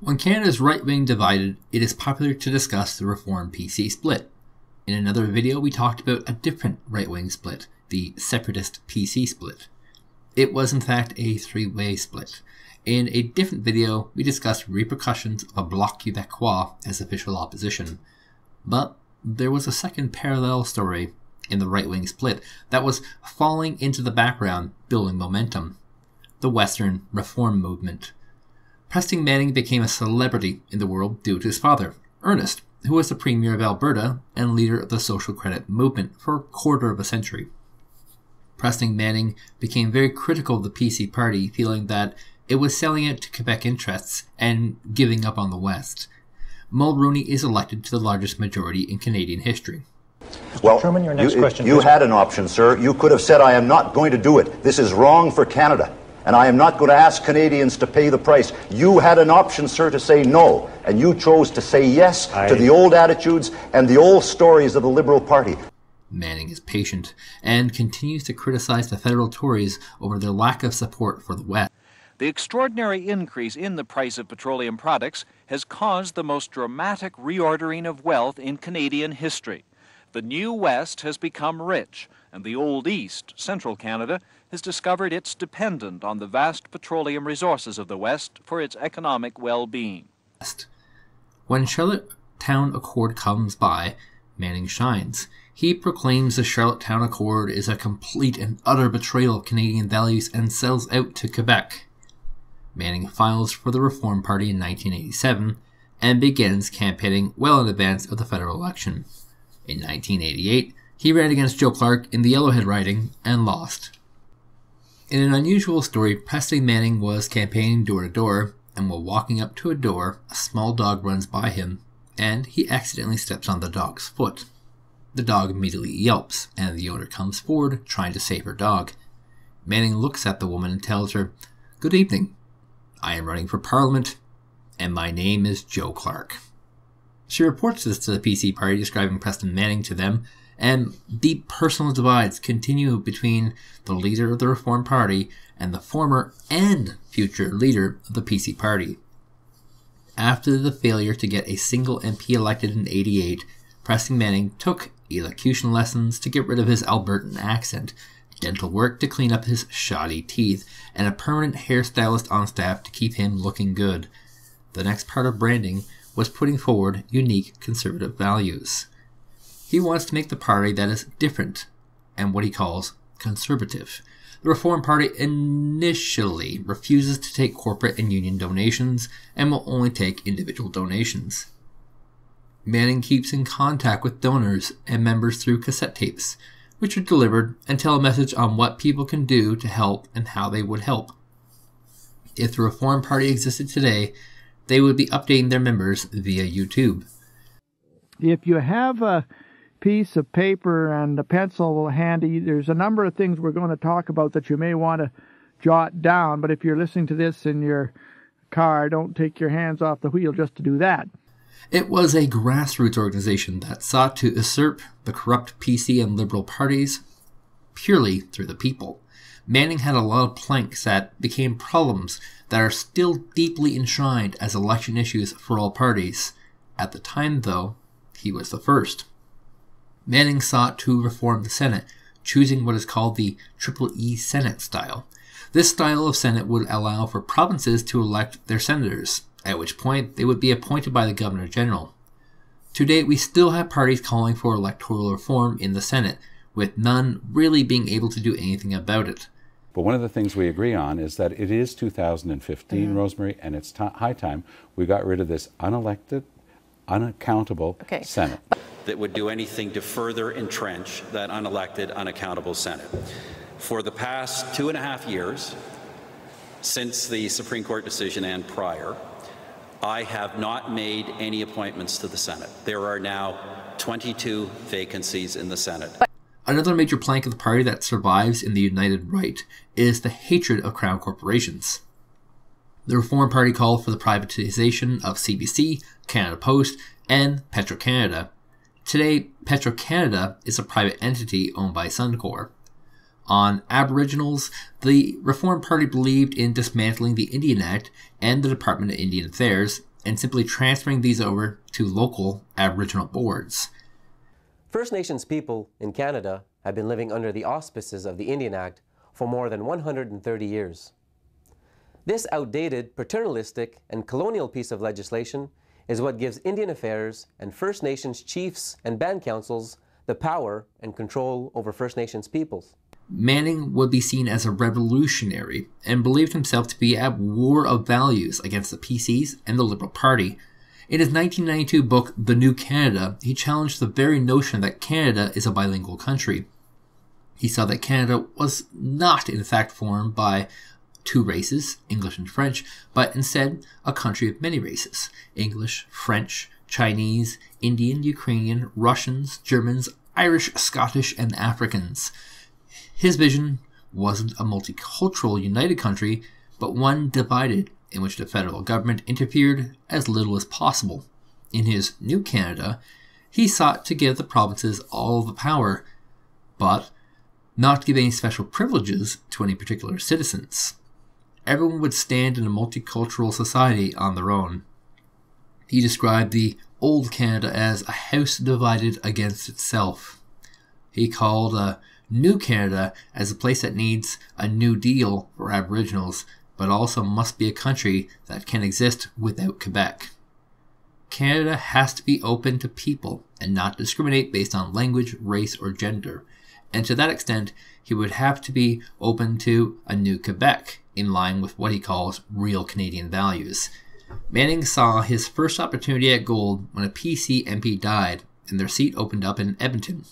When Canada's right wing divided, it is popular to discuss the Reform PC split. In another video, we talked about a different right wing split, the Separatist PC split. It was in fact a three way split. In a different video, we discussed repercussions of a Bloc Québécois as official opposition. But there was a second parallel story in the right wing split that was falling into the background, building momentum the Western Reform Movement. Preston Manning became a celebrity in the world due to his father, Ernest, who was the Premier of Alberta and leader of the Social Credit Movement for a quarter of a century. Preston Manning became very critical of the PC party, feeling that it was selling out to Quebec interests and giving up on the West. Mulroney is elected to the largest majority in Canadian history. Well, Truman, your next you, question. You had an option, sir. You could have said, I am not going to do it. This is wrong for Canada. And I am not going to ask Canadians to pay the price. You had an option, sir, to say no. And you chose to say yes I... to the old attitudes and the old stories of the Liberal Party. Manning is patient and continues to criticize the federal Tories over their lack of support for the West. The extraordinary increase in the price of petroleum products has caused the most dramatic reordering of wealth in Canadian history. The new West has become rich, and the old East, central Canada, has discovered it's dependent on the vast petroleum resources of the West for its economic well being. When Charlottetown Accord comes by, Manning shines. He proclaims the Charlottetown Accord is a complete and utter betrayal of Canadian values and sells out to Quebec. Manning files for the Reform Party in 1987 and begins campaigning well in advance of the federal election. In 1988, he ran against Joe Clark in the Yellowhead riding and lost. In an unusual story, Preston Manning was campaigning door to door, and while walking up to a door, a small dog runs by him, and he accidentally steps on the dog's foot. The dog immediately yelps, and the owner comes forward, trying to save her dog. Manning looks at the woman and tells her, Good evening. I am running for Parliament, and my name is Joe Clark. She reports this to the PC party, describing Preston Manning to them, and deep personal divides continue between the leader of the Reform Party and the former and future leader of the PC party. After the failure to get a single MP elected in 88, Preston Manning took elocution lessons to get rid of his Albertan accent dental work to clean up his shoddy teeth, and a permanent hairstylist on staff to keep him looking good. The next part of branding was putting forward unique conservative values. He wants to make the party that is different and what he calls conservative. The Reform Party initially refuses to take corporate and union donations and will only take individual donations. Manning keeps in contact with donors and members through cassette tapes, which are delivered and tell a message on what people can do to help and how they would help. If the Reform Party existed today, they would be updating their members via YouTube. If you have a piece of paper and a pencil handy, there's a number of things we're going to talk about that you may want to jot down, but if you're listening to this in your car, don't take your hands off the wheel just to do that. It was a grassroots organization that sought to usurp the corrupt PC and Liberal parties purely through the people. Manning had a lot of planks that became problems that are still deeply enshrined as election issues for all parties. At the time, though, he was the first. Manning sought to reform the Senate, choosing what is called the Triple E Senate style. This style of Senate would allow for provinces to elect their senators, at which point they would be appointed by the Governor General. To date, we still have parties calling for electoral reform in the Senate, with none really being able to do anything about it. But one of the things we agree on is that it is 2015, mm-hmm. Rosemary, and it's t- high time we got rid of this unelected, unaccountable okay. Senate. That would do anything to further entrench that unelected, unaccountable Senate. For the past two and a half years, since the Supreme Court decision and prior, I have not made any appointments to the Senate. There are now 22 vacancies in the Senate. Another major plank of the party that survives in the United Right is the hatred of crown corporations. The Reform Party called for the privatization of CBC, Canada Post, and Petro-Canada. Today, Petro-Canada is a private entity owned by Suncor. On Aboriginals, the Reform Party believed in dismantling the Indian Act and the Department of Indian Affairs and simply transferring these over to local Aboriginal boards. First Nations people in Canada have been living under the auspices of the Indian Act for more than 130 years. This outdated, paternalistic, and colonial piece of legislation is what gives Indian Affairs and First Nations chiefs and band councils the power and control over First Nations peoples. Manning would be seen as a revolutionary and believed himself to be at war of values against the PCs and the Liberal Party. In his 1992 book, The New Canada, he challenged the very notion that Canada is a bilingual country. He saw that Canada was not, in fact, formed by two races, English and French, but instead a country of many races English, French, Chinese, Indian, Ukrainian, Russians, Germans, Irish, Scottish, and Africans. His vision wasn't a multicultural united country, but one divided in which the federal government interfered as little as possible. In his New Canada, he sought to give the provinces all the power, but not give any special privileges to any particular citizens. Everyone would stand in a multicultural society on their own. He described the old Canada as a house divided against itself. He called a New Canada as a place that needs a new deal for Aboriginals, but also must be a country that can exist without Quebec. Canada has to be open to people and not discriminate based on language, race, or gender. And to that extent, he would have to be open to a new Quebec, in line with what he calls real Canadian values. Manning saw his first opportunity at gold when a PC MP died and their seat opened up in Edmonton.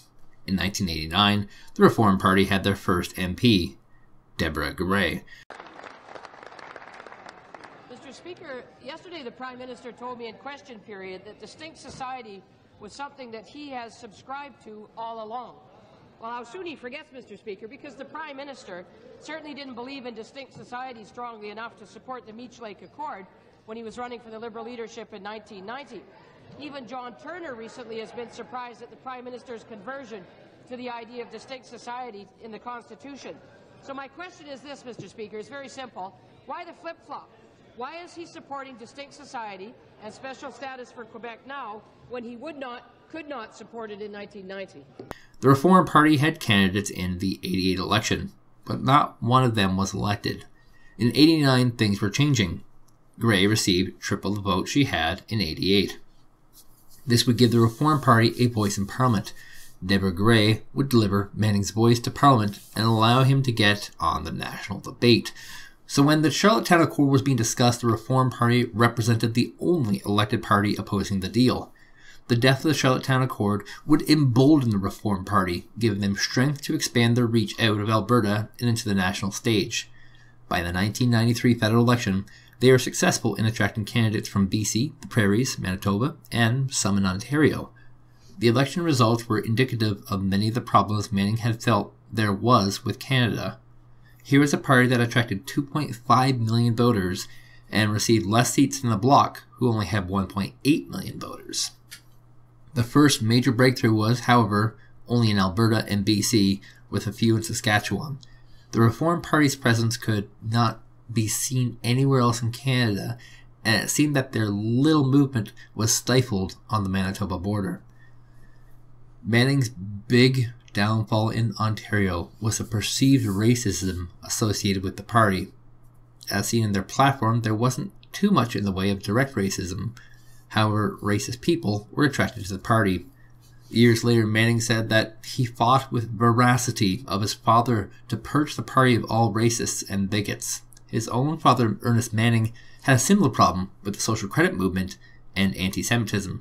In 1989, the Reform Party had their first MP, Deborah Grey. Mr. Speaker, yesterday the Prime Minister told me in question period that distinct society was something that he has subscribed to all along. Well, how soon he forgets, Mr. Speaker, because the Prime Minister certainly didn't believe in distinct society strongly enough to support the Meech Lake Accord when he was running for the Liberal leadership in 1990. Even John Turner recently has been surprised at the Prime Minister's conversion to the idea of distinct society in the Constitution. So my question is this, Mr. Speaker, it's very simple. Why the flip-flop? Why is he supporting distinct society and special status for Quebec now when he would not, could not support it in 1990? The Reform Party had candidates in the 88 election, but not one of them was elected. In 89, things were changing. Grey received triple the vote she had in 88. This would give the Reform Party a voice in Parliament. Deborah Grey would deliver Manning's voice to Parliament and allow him to get on the national debate. So when the Charlottetown Accord was being discussed, the Reform Party represented the only elected party opposing the deal. The death of the Charlottetown Accord would embolden the Reform Party, giving them strength to expand their reach out of Alberta and into the national stage. By the 1993 federal election, they are successful in attracting candidates from BC, the Prairies, Manitoba, and some in Ontario. The election results were indicative of many of the problems Manning had felt there was with Canada. Here was a party that attracted 2.5 million voters and received less seats than the Bloc, who only had 1.8 million voters. The first major breakthrough was, however, only in Alberta and BC, with a few in Saskatchewan. The Reform Party's presence could not be seen anywhere else in Canada, and it seemed that their little movement was stifled on the Manitoba border. Manning's big downfall in Ontario was the perceived racism associated with the party. As seen in their platform, there wasn't too much in the way of direct racism. However, racist people were attracted to the party. Years later, Manning said that he fought with veracity of his father to purge the party of all racists and bigots. His own father, Ernest Manning, had a similar problem with the social credit movement and anti Semitism.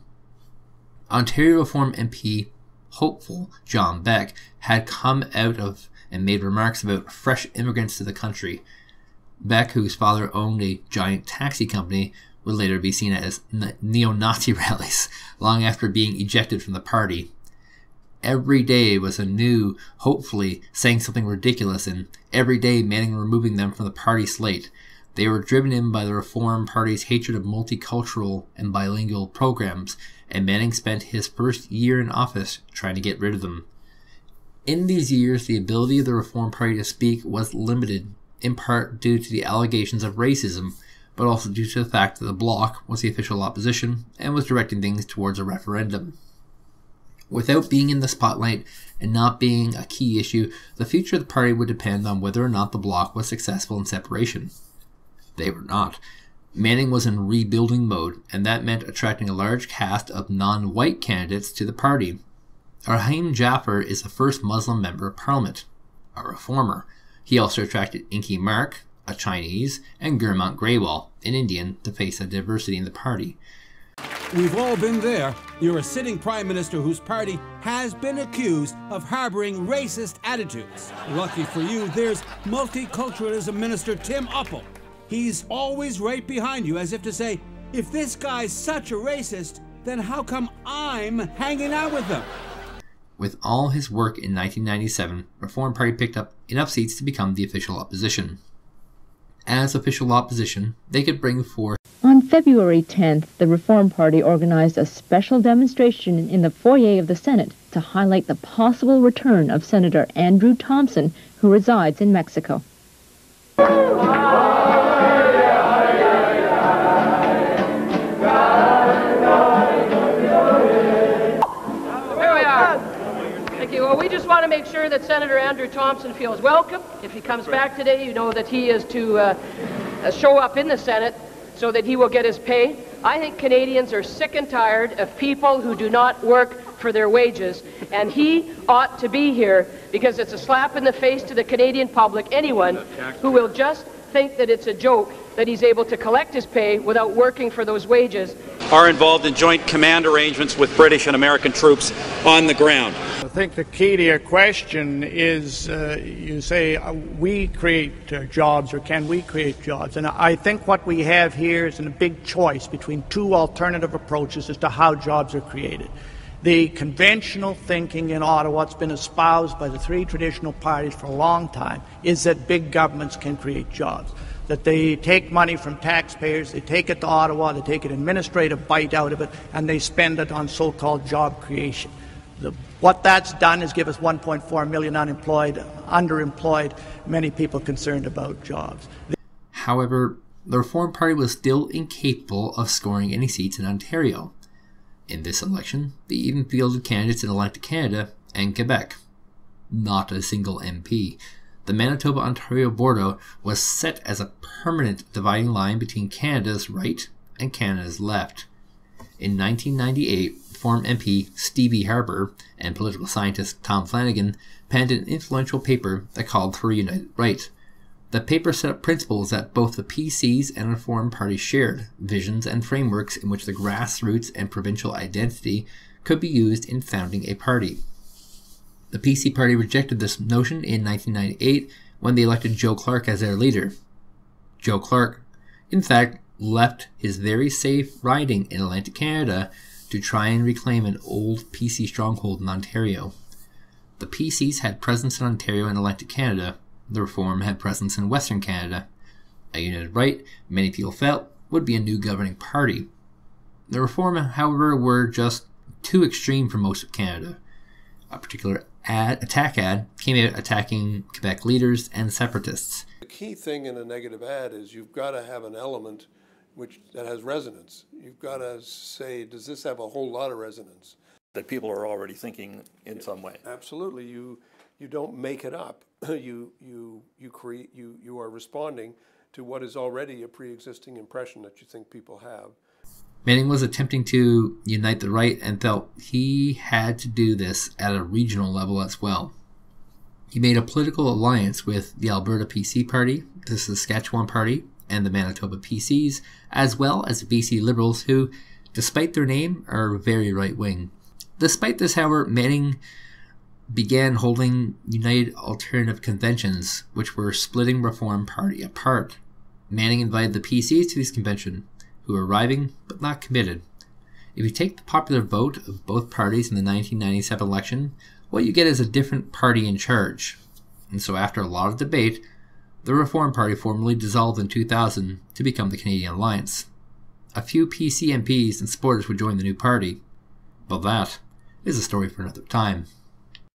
Ontario Reform MP hopeful John Beck had come out of and made remarks about fresh immigrants to the country. Beck, whose father owned a giant taxi company, would later be seen as neo Nazi rallies long after being ejected from the party. Every day was a new, hopefully saying something ridiculous, and every day Manning removing them from the party slate. They were driven in by the Reform Party's hatred of multicultural and bilingual programs, and Manning spent his first year in office trying to get rid of them. In these years, the ability of the Reform Party to speak was limited, in part due to the allegations of racism but also due to the fact that the Bloc was the official opposition and was directing things towards a referendum. Without being in the spotlight and not being a key issue, the future of the party would depend on whether or not the Bloc was successful in separation. They were not. Manning was in rebuilding mode, and that meant attracting a large cast of non white candidates to the party. Rahim Jaffer is the first Muslim member of parliament, a reformer. He also attracted Inky Mark, a Chinese, and Gurmant Grewal, an Indian, to face the diversity in the party. We've all been there. You're a sitting prime minister whose party has been accused of harboring racist attitudes. Lucky for you, there's multiculturalism minister Tim Uppal. He's always right behind you, as if to say, if this guy's such a racist, then how come I'm hanging out with them? With all his work in 1997, Reform Party picked up enough seats to become the official opposition. As official opposition, they could bring forth on February 10th, the Reform Party organized a special demonstration in the foyer of the Senate to highlight the possible return of Senator Andrew Thompson, who resides in Mexico. Make sure that Senator Andrew Thompson feels welcome. If he comes back today, you know that he is to uh, show up in the Senate so that he will get his pay. I think Canadians are sick and tired of people who do not work for their wages, and he ought to be here because it's a slap in the face to the Canadian public, anyone who will just think that it's a joke that he's able to collect his pay without working for those wages. Are involved in joint command arrangements with British and American troops on the ground. I think the key to your question is uh, you say uh, we create uh, jobs or can we create jobs? And I think what we have here is a big choice between two alternative approaches as to how jobs are created. The conventional thinking in Ottawa, it's been espoused by the three traditional parties for a long time, is that big governments can create jobs that they take money from taxpayers, they take it to Ottawa, they take an administrative bite out of it, and they spend it on so called job creation. The, what that's done is give us 1.4 million unemployed, underemployed, many people concerned about jobs. However, the Reform Party was still incapable of scoring any seats in Ontario. In this election, they even fielded candidates in Atlantic Canada and Quebec. Not a single MP the Manitoba Ontario border was set as a permanent dividing line between Canada's right and Canada's left. In 1998, former MP Stevie Harper and political scientist Tom Flanagan penned an influential paper that called for a united right. The paper set up principles that both the PCs and Reform Party shared, visions and frameworks in which the grassroots and provincial identity could be used in founding a party. The PC Party rejected this notion in 1998 when they elected Joe Clark as their leader. Joe Clark, in fact, left his very safe riding in Atlantic Canada to try and reclaim an old PC stronghold in Ontario. The PCs had presence in Ontario and Atlantic Canada. The Reform had presence in Western Canada. A united right, many people felt, would be a new governing party. The Reform, however, were just too extreme for most of Canada. A particular ad, attack ad came out attacking Quebec leaders and separatists. The key thing in a negative ad is you've got to have an element which that has resonance. You've got to say, does this have a whole lot of resonance? That people are already thinking in some way. Absolutely. You you don't make it up. you you you create you you are responding to what is already a pre-existing impression that you think people have. Manning was attempting to unite the right and felt he had to do this at a regional level as well. He made a political alliance with the Alberta PC Party, the Saskatchewan Party, and the Manitoba PCs, as well as the BC Liberals, who, despite their name, are very right wing. Despite this, however, Manning began holding United Alternative conventions, which were splitting Reform Party apart. Manning invited the PCs to this convention, who are arriving but not committed. If you take the popular vote of both parties in the 1997 election, what you get is a different party in charge. And so, after a lot of debate, the Reform Party formally dissolved in 2000 to become the Canadian Alliance. A few PC MPs and supporters would join the new party, but that is a story for another time.